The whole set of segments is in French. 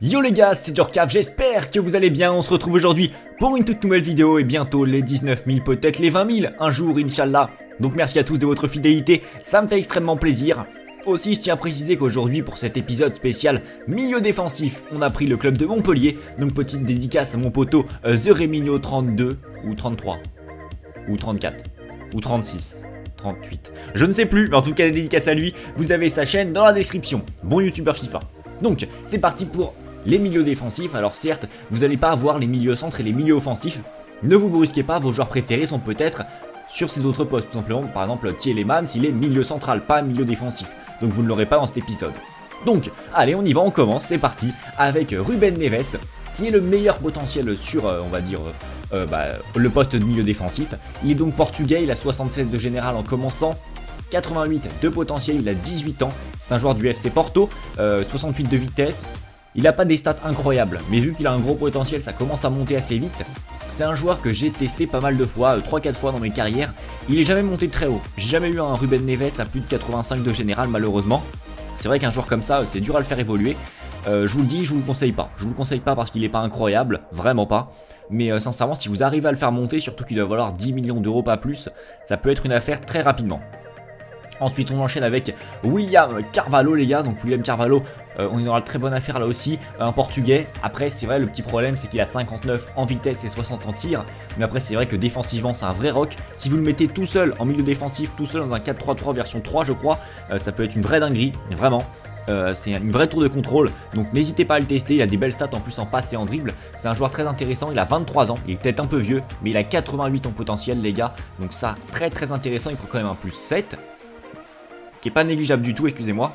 Yo les gars, c'est Durcave, j'espère que vous allez bien, on se retrouve aujourd'hui pour une toute nouvelle vidéo et bientôt les 19 000, peut-être les 20 000, un jour Inch'Allah. Donc merci à tous de votre fidélité, ça me fait extrêmement plaisir. Aussi, je tiens à préciser qu'aujourd'hui, pour cet épisode spécial milieu défensif, on a pris le club de Montpellier. Donc, petite dédicace à mon poteau euh, The Remino 32 ou 33 ou 34 ou 36. 38. Je ne sais plus, mais en tout cas, dédicace à lui. Vous avez sa chaîne dans la description. Bon youtubeur FIFA. Donc, c'est parti pour les milieux défensifs. Alors certes, vous n'allez pas avoir les milieux centres et les milieux offensifs. Ne vous brusquez pas, vos joueurs préférés sont peut-être sur ces autres postes. Tout simplement, par exemple, Tielemans, il est milieu central, pas milieu défensif. Donc vous ne l'aurez pas dans cet épisode. Donc, allez, on y va, on commence, c'est parti, avec Ruben Neves, qui est le meilleur potentiel sur, euh, on va dire, euh, bah, le poste de milieu défensif. Il est donc portugais, il a 76 de général en commençant, 88 de potentiel, il a 18 ans, c'est un joueur du FC Porto, 68 euh, de vitesse, il n'a pas des stats incroyables, mais vu qu'il a un gros potentiel, ça commence à monter assez vite. C'est un joueur que j'ai testé pas mal de fois, 3-4 euh, fois dans mes carrières. Il est jamais monté très haut. J'ai jamais eu un Ruben Neves à plus de 85 de général malheureusement. C'est vrai qu'un joueur comme ça, c'est dur à le faire évoluer. Euh, je vous le dis, je vous le conseille pas. Je vous le conseille pas parce qu'il est pas incroyable, vraiment pas. Mais euh, sincèrement, si vous arrivez à le faire monter, surtout qu'il doit valoir 10 millions d'euros pas plus, ça peut être une affaire très rapidement. Ensuite, on enchaîne avec William Carvalho, les gars. Donc, William Carvalho, euh, on aura une très bonne affaire là aussi. Un portugais. Après, c'est vrai, le petit problème, c'est qu'il a 59 en vitesse et 60 en tir. Mais après, c'est vrai que défensivement, c'est un vrai rock. Si vous le mettez tout seul en milieu défensif, tout seul dans un 4-3-3 version 3, je crois, euh, ça peut être une vraie dinguerie. Vraiment. Euh, c'est une vraie tour de contrôle, donc n'hésitez pas à le tester, il a des belles stats en plus en passe et en dribble, c'est un joueur très intéressant, il a 23 ans, il est peut-être un peu vieux, mais il a 88 en potentiel les gars, donc ça très très intéressant, il prend quand même un plus 7, qui est pas négligeable du tout, excusez-moi.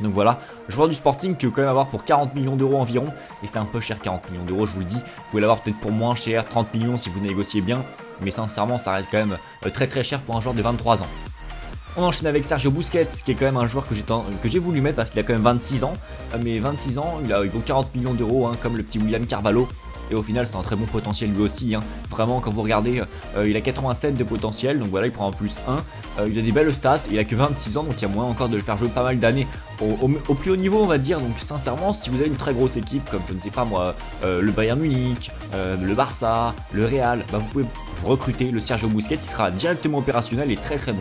Donc voilà, joueur du Sporting que vous quand même avoir pour 40 millions d'euros environ, et c'est un peu cher 40 millions d'euros, je vous le dis. Vous pouvez l'avoir peut-être pour moins cher, 30 millions si vous négociez bien, mais sincèrement ça reste quand même euh, très très cher pour un joueur de 23 ans. On enchaîne avec Sergio Busquets, qui est quand même un joueur que j'ai voulu mettre parce qu'il a quand même 26 ans. Euh, mais 26 ans, il, vaut 40 millions d'euros, hein, comme le petit William Carvalho. Et au final, c'est un très bon potentiel lui aussi. Hein. Vraiment, quand vous regardez, euh, il a 87 de potentiel, donc voilà, il prend un plus 1. Euh, il a des belles stats, il a que 26 ans, donc il y a moyen encore de le faire jouer pas mal d'années au, plus haut niveau, on va dire. Donc sincèrement, si vous avez une très grosse équipe, comme je ne sais pas moi, euh, le Bayern Munich, le Barça, le Real, bah, vous pouvez recruter le Sergio Busquets, il sera directement opérationnel et très très bon.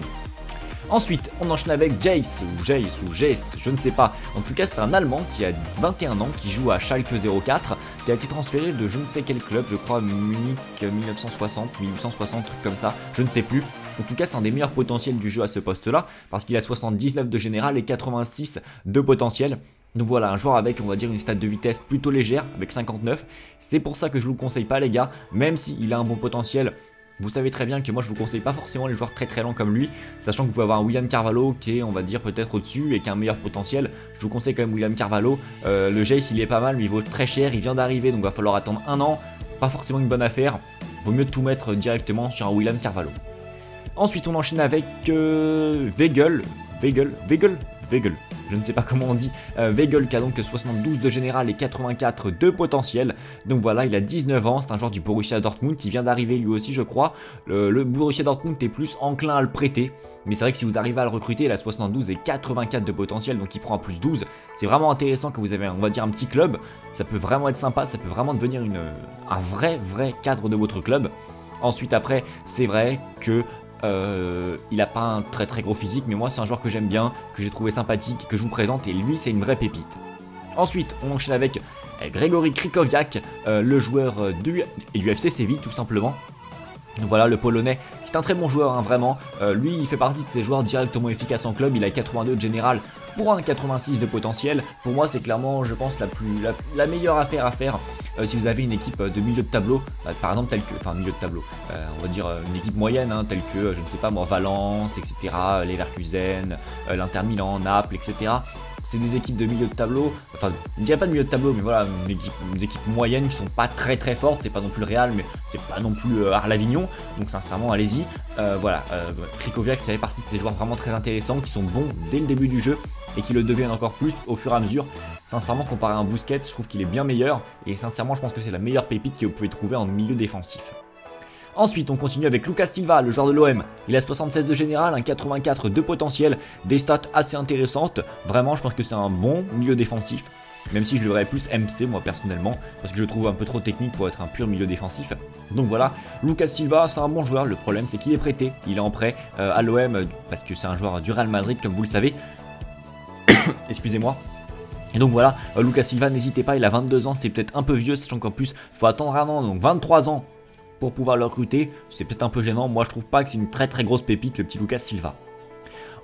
Ensuite, on enchaîne avec Jace, ou Jace, ou Jace, je ne sais pas. En tout cas, c'est un Allemand qui a 21 ans, qui joue à Schalke 04, qui a été transféré de je ne sais quel club, je crois Munich 1960, 1860, truc comme ça, je ne sais plus. En tout cas, c'est un des meilleurs potentiels du jeu à ce poste-là, parce qu'il a 79 de général et 86 de potentiel. Donc voilà, un joueur avec, on va dire, une stat de vitesse plutôt légère, avec 59. C'est pour ça que je vous le conseille pas, les gars, même s'il a un bon potentiel vous savez très bien que moi je vous conseille pas forcément les joueurs très très lents comme lui, sachant que vous pouvez avoir un William Carvalho qui est on va dire peut-être au-dessus et qui a un meilleur potentiel. Je vous conseille quand même William Carvalho. Euh, le Jace il est pas mal mais il vaut très cher, il vient d'arriver donc va falloir attendre un an. Pas forcément une bonne affaire. Vaut mieux tout mettre directement sur un William Carvalho. Ensuite on enchaîne avec euh, Vegel. Vegel, Vegel, Vegel je ne sais pas comment on dit, euh, qui a donc 72 de général et 84 de potentiel. Donc voilà, il a 19 ans, c'est un joueur du Borussia Dortmund qui vient d'arriver lui aussi je crois. Le, Borussia Dortmund est plus enclin à le prêter. Mais c'est vrai que si vous arrivez à le recruter, il a 72 et 84 de potentiel, donc il prend un plus 12. C'est vraiment intéressant que vous avez, on va dire, un petit club. Ça peut vraiment être sympa, ça peut vraiment devenir un vrai, vrai cadre de votre club. Ensuite, après, c'est vrai que euh, il a pas un très très gros physique, mais moi c'est un joueur que j'aime bien, que j'ai trouvé sympathique, que je vous présente, et lui c'est une vraie pépite. Ensuite, on enchaîne avec euh, Grégory Krikoviak, euh, le joueur du, du FC Séville tout simplement. Voilà, le Polonais, qui est un très bon joueur, hein, vraiment. lui, il fait partie de ces joueurs directement efficaces en club. Il a 82 de général pour un 86 de potentiel. Pour moi, c'est clairement, je pense, la, meilleure affaire à faire euh, si vous avez une équipe euh, de milieu de tableau, bah, par exemple telle que, enfin milieu de tableau, euh, on va dire une équipe moyenne, hein, telle que, je ne sais pas moi, Valence, etc., Leverkusen, l'Inter Milan, Naples, etc. C'est des équipes de milieu de tableau, enfin, je dirais pas de milieu de tableau, mais voilà, des équipes moyennes qui sont pas très très fortes, c'est pas non plus le Real, mais c'est pas non plus Arles-Avignon, donc sincèrement, allez-y. voilà, Krikoviak, ça de ces joueurs vraiment très intéressants qui sont bons dès le début du jeu et qui le deviennent encore plus au fur et à mesure. Sincèrement, comparé à un Busquets, je trouve qu'il est bien meilleur. Et sincèrement, je pense que c'est la meilleure pépite que vous pouvez trouver en milieu défensif. Ensuite, on continue avec Lucas Silva, le joueur de l'OM. Il a 76 de général, un 84 de potentiel, des stats assez intéressantes. Vraiment, je pense que c'est un bon milieu défensif. même si je le verrais plus MC moi personnellement, parce que je le trouve un peu trop technique pour être un pur milieu défensif. Donc voilà, Lucas Silva, c'est un bon joueur, le problème c'est qu'il est prêté, il est en prêt euh, à l'OM, parce que c'est un joueur du Real Madrid comme vous le savez. Excusez-moi. Et donc voilà, euh, Lucas Silva, n'hésitez pas, il a 22 ans, c'est peut-être un peu vieux, sachant qu'en plus, il faut attendre un an, donc 23 ans pour pouvoir le recruter. C'est peut-être un peu gênant, moi je trouve pas que c'est une très très grosse pépite, le petit Lucas Silva.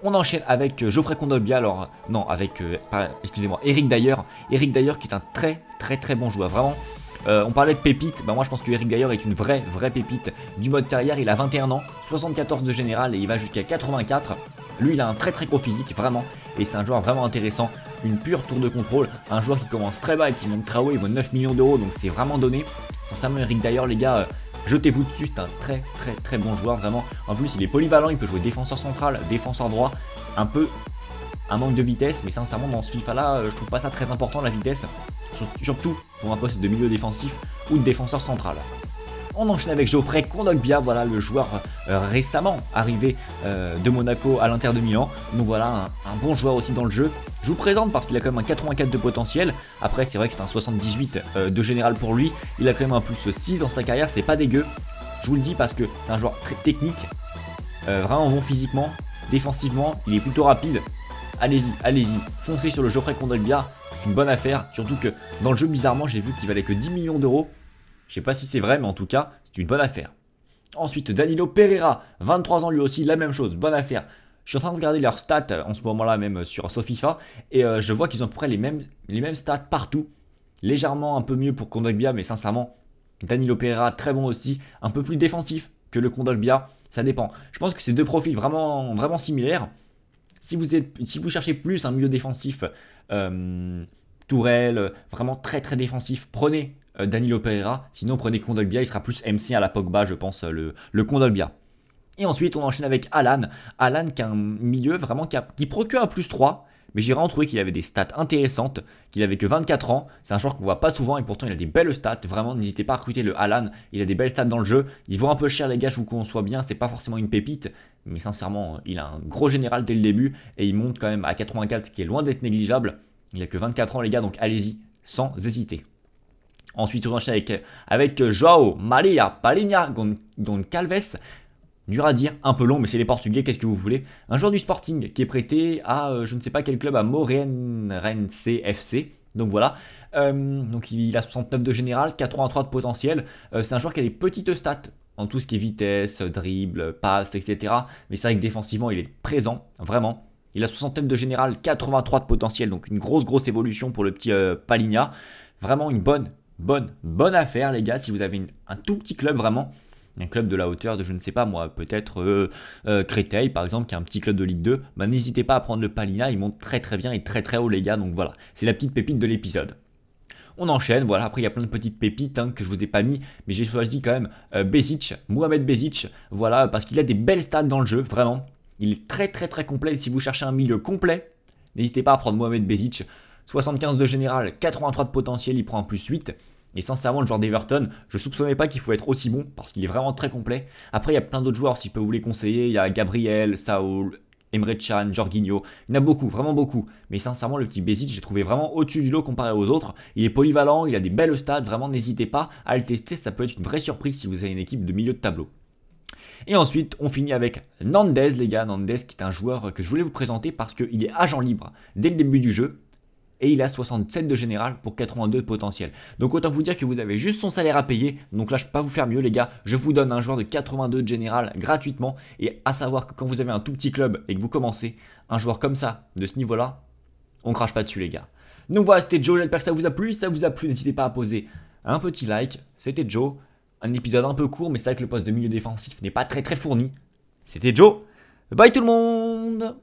On enchaîne avec euh, Geoffrey Condolbia, alors non, avec, euh, excusez-moi, Eric Dyer. Eric Dyer qui est un très très très bon joueur, vraiment. Euh, on parlait de pépite, bah moi je pense que Eric Dyer est une vraie vraie pépite du mode carrière. Il a 21 ans, 74 de général et il va jusqu'à 84. Lui il a un très très gros physique, vraiment, et c'est un joueur vraiment intéressant. Une pure tour de contrôle, un joueur qui commence très bas et qui monte très haut, il vaut 9 millions d'euros, donc c'est vraiment donné. Sincèrement Eric Dyer les gars, Jetez-vous dessus, c'est un très très très bon joueur, vraiment. En plus, il est polyvalent, il peut jouer défenseur central, défenseur droit, un peu un manque de vitesse, mais sincèrement, dans ce FIFA-là, euh, je trouve pas ça très important, la vitesse. Surtout pour un poste de milieu défensif ou de défenseur central. On enchaîne avec Geoffrey Kondogbia, voilà le joueur euh, récemment arrivé euh, de Monaco à l'Inter de Milan. Donc voilà, un, bon joueur aussi dans le jeu. Je vous présente parce qu'il a quand même un 84 de potentiel. Après, c'est vrai que c'est un 78 euh, de général pour lui. Il a quand même un plus 6 dans sa carrière, c'est pas dégueu. Je vous le dis parce que c'est un joueur très technique, vraiment bon physiquement, défensivement, il est plutôt rapide. Allez-y, allez-y, foncez sur le Geoffrey Kondogbia, c'est une bonne affaire. Surtout que dans le jeu, bizarrement, j'ai vu qu'il valait que 10 millions d'euros. Je sais pas si c'est vrai, mais en tout cas, c'est une bonne affaire. Ensuite, Danilo Pereira, 23 ans lui aussi, la même chose, bonne affaire. Je suis en train de regarder leurs stats euh, en ce moment-là, même euh, sur SoFIFA, et euh, je vois qu'ils ont à peu près les mêmes, les stats partout. Légèrement un peu mieux pour Kondogbia, mais sincèrement, Danilo Pereira, très bon aussi, un peu plus défensif que le Kondogbia, ça dépend. Je pense que c'est deux profils vraiment, vraiment similaires. Si vous, cherchez plus un milieu défensif, Tourelle, vraiment très très défensif, prenez Danilo Pereira. Sinon, prenez Condolbia, il sera plus MC à la Pogba, je pense, le, le Condolbia. Et ensuite, on enchaîne avec Alan. Alan qui a un milieu vraiment qui, procure un plus 3. Mais j'ai vraiment trouvé qu'il avait des stats intéressantes, qu'il avait que 24 ans. C'est un joueur qu'on voit pas souvent et pourtant il a des belles stats. Vraiment, n'hésitez pas à recruter le Alan. Il a des belles stats dans le jeu. Il vaut un peu cher, les gars, je vous conçois bien. C'est pas forcément une pépite. Mais sincèrement, il a un gros général dès le début. Et il monte quand même à 84, ce qui est loin d'être négligeable. Il a que 24 ans, les gars, donc allez-y, sans hésiter. Ensuite, on enchaîne avec, avec Joao Maria Palinha Calves. Dur à dire, un peu long, mais c'est les Portugais, qu'est-ce que vous voulez? Un joueur du Sporting qui est prêté à euh, je ne sais pas quel club, à Moreirense FC. Donc voilà. Euh, donc il a 69 de général, 83 de potentiel. Euh, c'est un joueur qui a des petites stats en tout ce qui est vitesse, dribble, passe, etc. Mais c'est vrai que défensivement, il est présent, vraiment. Il a 69 de général, 83 de potentiel, donc une grosse grosse évolution pour le petit Palinha. Vraiment une bonne bonne, bonne affaire, les gars, si vous avez un tout petit club vraiment. Un club de la hauteur de, je ne sais pas moi, peut-être euh, euh, Créteil par exemple, qui est un petit club de Ligue 2, bah, n'hésitez pas à prendre le Palina, il monte très très bien et très très haut les gars, donc voilà, c'est la petite pépite de l'épisode. On enchaîne, voilà, après il y a plein de petites pépites hein, que je vous ai pas mis, mais j'ai choisi quand même euh, Bezic, Mohamed Bezic, voilà, parce qu'il a des belles stats dans le jeu, vraiment. Il est très très très complet, si vous cherchez un milieu complet, n'hésitez pas à prendre Mohamed Bezic, 75 de général, 83 de potentiel, il prend un plus 8. Et sincèrement, le joueur d'Everton, je soupçonnais pas qu'il pouvait être aussi bon parce qu'il est vraiment très complet. Après, il y a plein d'autres joueurs, si je vous les conseiller. Il y a Gabriel, Saul, Emre Can, Jorginho. Il y en a beaucoup, vraiment beaucoup. Mais sincèrement, le petit Bézic, j'ai trouvé vraiment au-dessus du lot comparé aux autres. Il est polyvalent, il a des belles stats. Vraiment, n'hésitez pas à le tester. Ça peut être une vraie surprise si vous avez une équipe de milieu de tableau. Et ensuite, on finit avec Nandez, les gars. Nandez, qui est un joueur que je voulais vous présenter parce qu'il est agent libre dès le début du jeu et il a 67 de général pour 82 de potentiel. Donc autant vous dire que vous avez juste son salaire à payer. Donc là, je peux pas vous faire mieux, les gars. Je vous donne un joueur de 82 de général gratuitement. Et à savoir que quand vous avez un tout petit club et que vous commencez, un joueur comme ça, de ce niveau-là, on crache pas dessus, les gars. Donc voilà, c'était Joe. J'espère que ça vous a plu. Si ça vous a plu, n'hésitez pas à poser un petit like. C'était Joe. Un épisode un peu court, mais c'est vrai que le poste de milieu défensif n'est pas très très fourni. C'était Joe. Bye tout le monde